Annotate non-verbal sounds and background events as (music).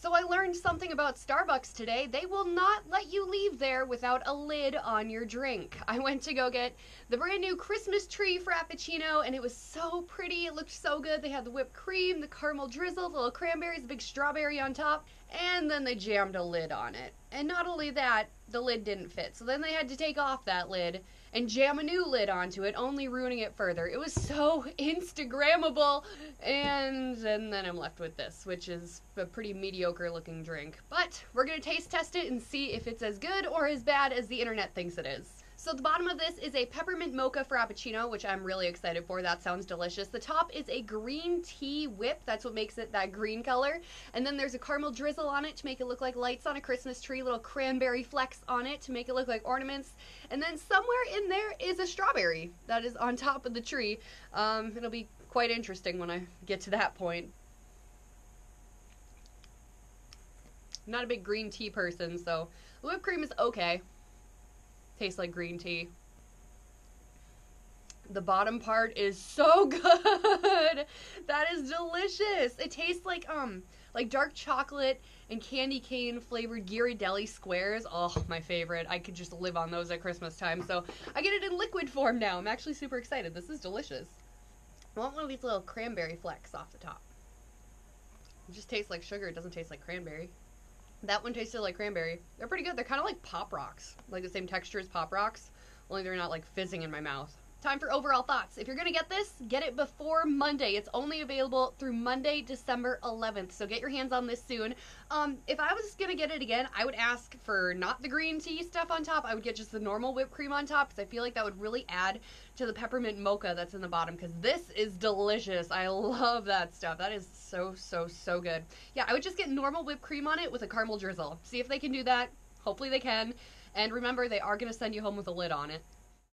So I learned something about Starbucks today. They will not let you leave there without a lid on your drink. (laughs) I went to go get the brand new Christmas tree Frappuccino and it was so pretty. It looked so good. They had the whipped cream, the caramel drizzle, the little cranberries, the big strawberry on top, and then they jammed a lid on it. And not only that, the lid didn't fit. So then they had to take off that lid and jam a new lid onto it, only ruining it further. It was so (laughs) Instagrammable. And, and then I'm left with this, which is a pretty mediocre looking drink. But we're going to taste test it and see if it's as good or as bad as the internet thinks it is. So the bottom of this is a peppermint mocha frappuccino, which I'm really excited for. That sounds delicious. The top is a green tea whip. That's what makes it that green color. And then there's a caramel drizzle on it to make it look like lights on a Christmas tree, little cranberry flecks on it to make it look like ornaments. And then somewhere in there is a strawberry that is on top of the tree. Um, it'll be quite interesting when I get to that point. Not a big green tea person, so the whipped cream is okay. Tastes like green tea. The bottom part is so (laughs) good. That is delicious. It tastes like um like dark chocolate and candy cane flavored Ghirardelli squares. Oh, my favorite. I could just live on those at Christmas time. So I get it in liquid form now. I'm actually super excited. This is delicious. I want one of these little cranberry flecks off the top. It just tastes like sugar. It doesn't taste like cranberry. That one tasted like cranberry. They're pretty good. They're kind of like pop rocks, like the same texture as pop rocks, only they're not like fizzing in my mouth. Time for overall thoughts. If you're going to get this, get it before Monday. It's only available through Monday, December 11th. So get your hands on this soon. Um, if I was going to get it again, I would ask for not the green tea stuff on top. I would get just the normal whipped cream on top because I feel like that would really add to the peppermint mocha that's in the bottom because this is delicious. I love that stuff. That is so, so, so good. Yeah, I would just get normal whipped cream on it with a caramel drizzle. See if they can do that. Hopefully they can. And remember, they are going to send you home with a lid on it.